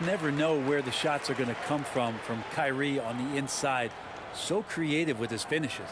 Never know where the shots are going to come from from Kyrie on the inside. So creative with his finishes.